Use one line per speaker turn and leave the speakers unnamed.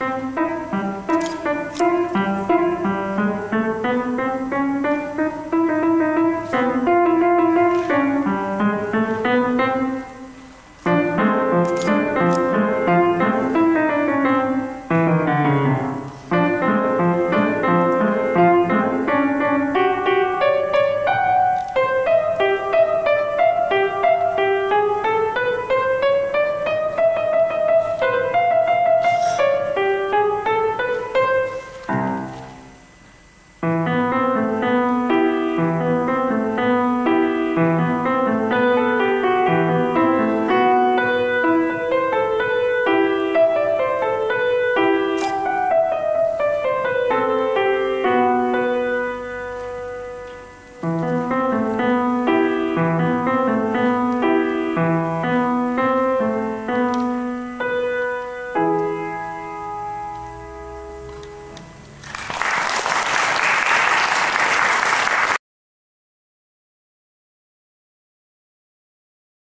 Música